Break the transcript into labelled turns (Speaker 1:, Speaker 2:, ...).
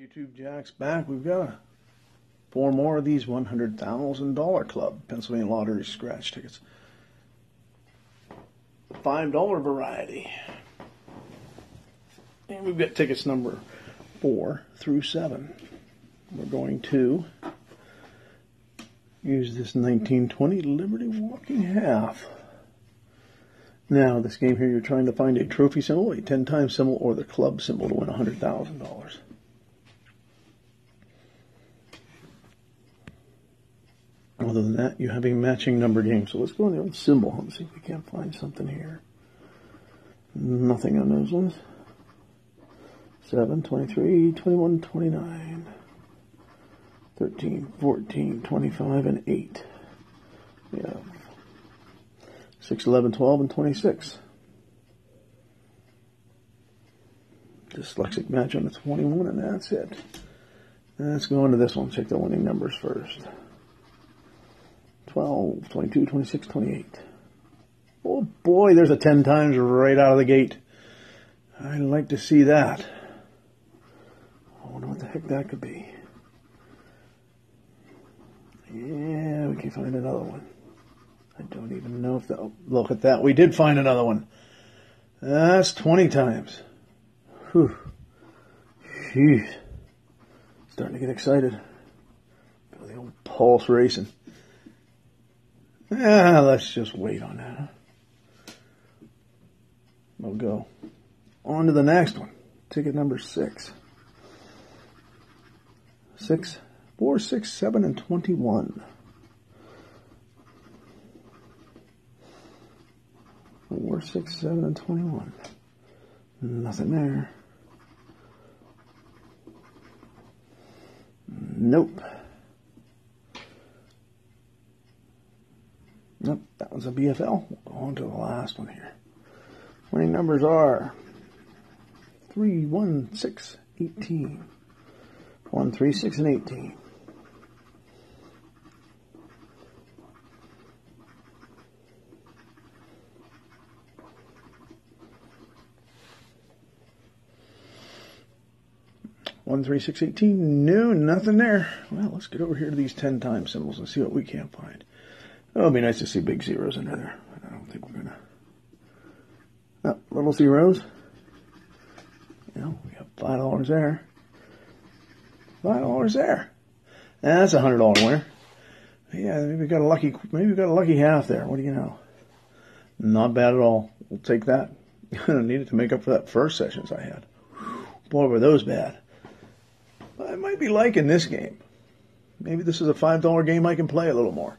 Speaker 1: YouTube Jack's back. We've got four more of these $100,000 Club Pennsylvania Lottery scratch tickets. $5 variety. And we've got tickets number four through seven. We're going to use this 1920 Liberty Walking Half. Now, this game here, you're trying to find a trophy symbol, a 10 times symbol, or the club symbol to win $100,000. Other than that, you have a matching number game. So let's go on the old symbol and see if we can't find something here. Nothing on those ones. 7, 23, 21, 29, 13, 14, 25, and 8. We have 6, 11, 12, and 26. Dyslexic match on the 21, and that's it. Let's go into this one. Check the winning numbers first. 12, 22, 26, 28. Oh boy, there's a 10 times right out of the gate. I'd like to see that. I wonder what the heck that could be. Yeah, we can find another one. I don't even know if that. Oh, look at that. We did find another one. That's 20 times. Whew. Starting to get excited. The old pulse racing. Yeah, let's just wait on that. We'll go on to the next one. Ticket number six. Six, four, six, seven, and twenty-one. Four, six, seven, and twenty-one. Nothing there. Nope. Nope, that was a BFL. On to the last one here. Winning numbers are 3, 1, 6, 18. 1, 3, 6, and 18. One, three, six, eighteen. No, nothing there. Well, let's get over here to these ten time symbols and see what we can find. Oh, it'd be nice to see big zeros in there. I don't think we're gonna. Oh, little zeros. You know, we got five dollars there. Five dollars there. That's a hundred dollar winner. Yeah, maybe we got a lucky. Maybe we got a lucky half there. What do you know? Not bad at all. We'll take that. I needed to make up for that first sessions I had. Boy, were those bad. I might be liking this game. Maybe this is a $5 game I can play a little more.